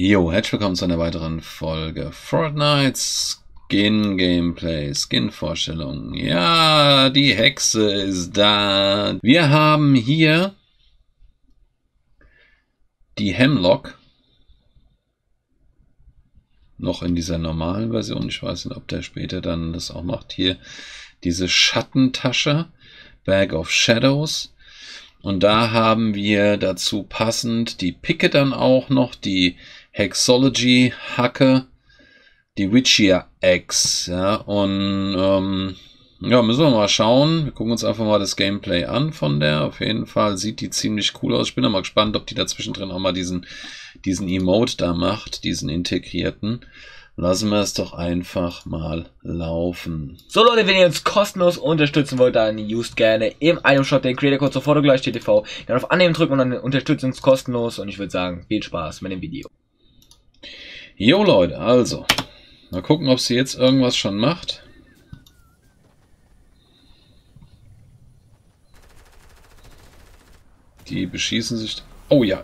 Jo, herzlich willkommen zu einer weiteren Folge Fortnite Skin Gameplay, Skin Vorstellung. Ja, die Hexe ist da. Wir haben hier die Hemlock. Noch in dieser normalen Version. Ich weiß nicht, ob der später dann das auch macht. Hier diese Schattentasche. Bag of Shadows. Und da haben wir dazu passend die Picke dann auch noch, die Hexology Hacke, die Witchia X. Ja, und ähm, ja, müssen wir mal schauen. Wir gucken uns einfach mal das Gameplay an von der. Auf jeden Fall sieht die ziemlich cool aus. Ich bin mal gespannt, ob die dazwischen drin auch mal diesen, diesen Emote da macht, diesen integrierten. Lassen wir es doch einfach mal laufen. So Leute, wenn ihr uns kostenlos unterstützen wollt, dann used gerne im Item Shop den Creator Code sofort gleich TV. Dann auf Annehmen drücken und dann unterstützen uns kostenlos und ich würde sagen, viel Spaß mit dem Video. Jo Leute, also. Mal gucken, ob sie jetzt irgendwas schon macht. Die beschießen sich. Oh ja.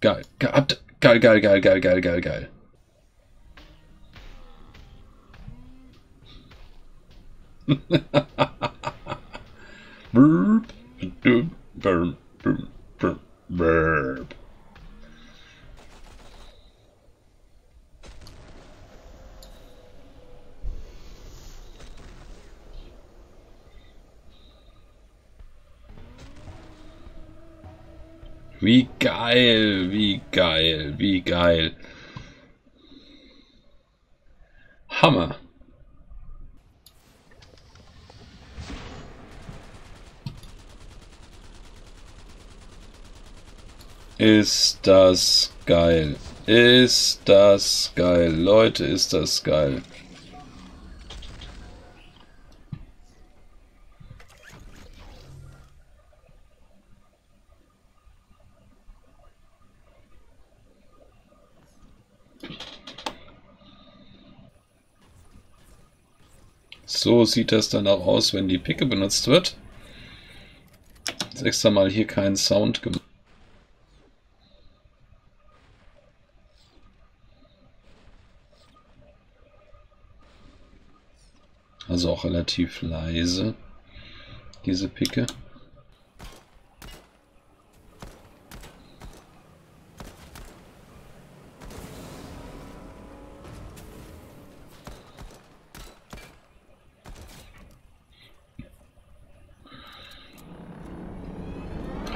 Geil. Geil, geil, geil, geil, geil, geil, geil, burp, burp, burp, burp, burp. Wie geil, wie geil, wie geil. Hammer. Ist das geil. Ist das geil. Leute, ist das geil. So sieht das dann auch aus, wenn die Picke benutzt wird. Jetzt extra mal hier keinen Sound gemacht. Also auch relativ leise, diese Picke.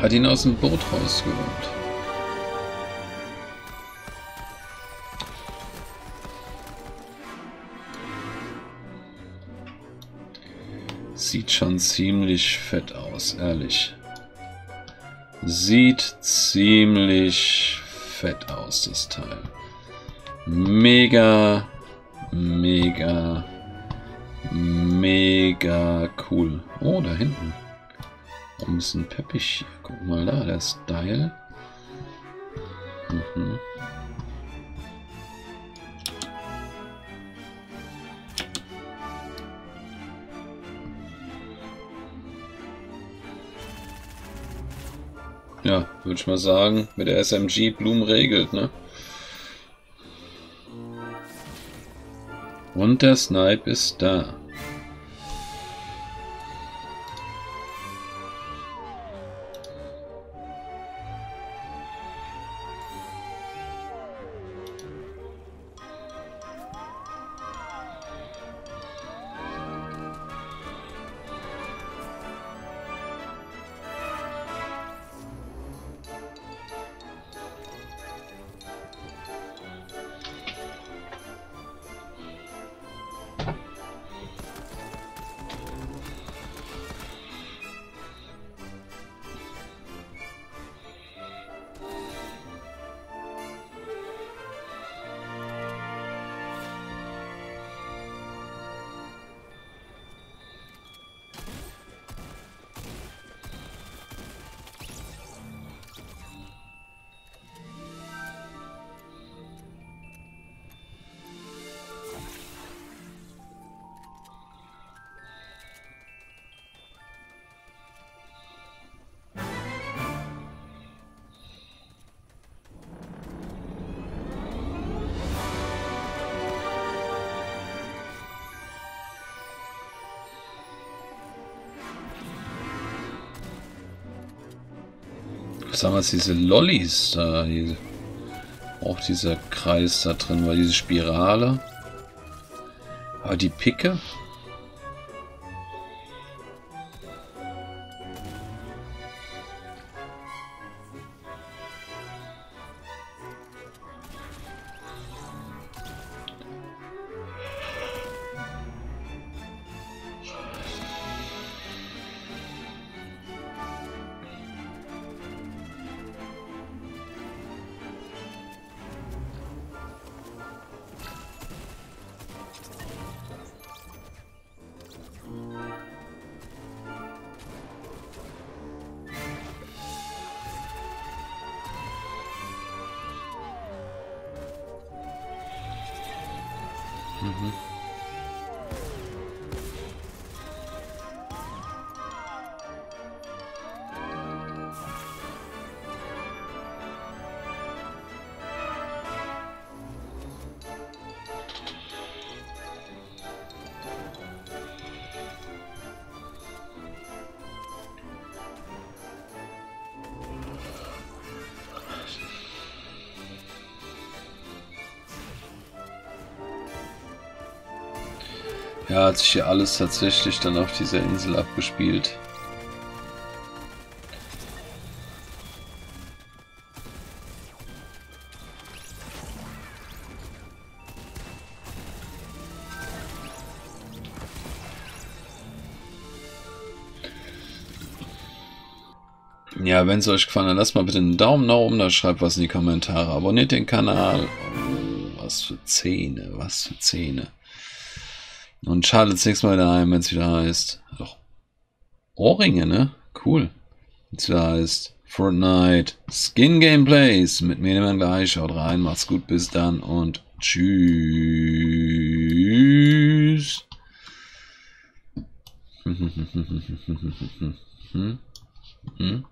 Hat ihn aus dem Boot rausgeholt. Sieht schon ziemlich fett aus, ehrlich. Sieht ziemlich fett aus, das Teil. Mega, mega, mega cool. Oh, da hinten. Ein bisschen peppig. Guck mal da, der Style. Mhm. Ja, würde ich mal sagen, mit der SMG Blumen regelt, ne? Und der Snipe ist da. Jetzt? Diese Lollis da. Diese, auch dieser Kreis da drin war, diese Spirale. Aber die Picke. Mhm. Ja, hat sich hier alles tatsächlich dann auf dieser Insel abgespielt. Ja, wenn es euch gefallen hat, lasst mal bitte einen Daumen nach oben da, schreibt was in die Kommentare. Abonniert den Kanal. Was für Zähne, was für Zähne. Und schaltet das nächste Mal wieder ein, wenn es wieder heißt. Doch. Ohrringe, ne? Cool. Wenn es wieder heißt. Fortnite Skin Gameplays mit mir immer gleich. Schaut rein, macht's gut, bis dann und tschüss. hm?